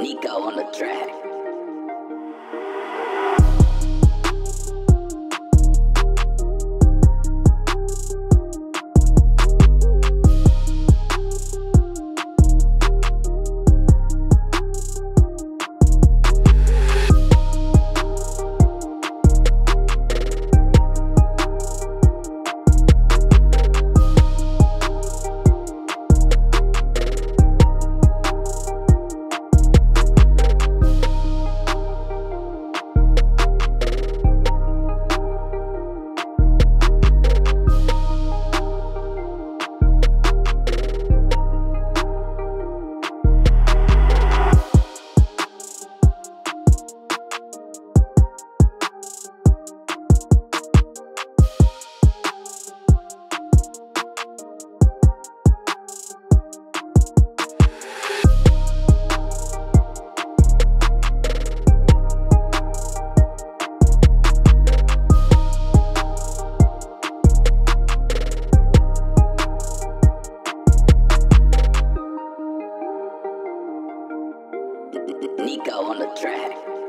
Nico on the track. Nico on the track.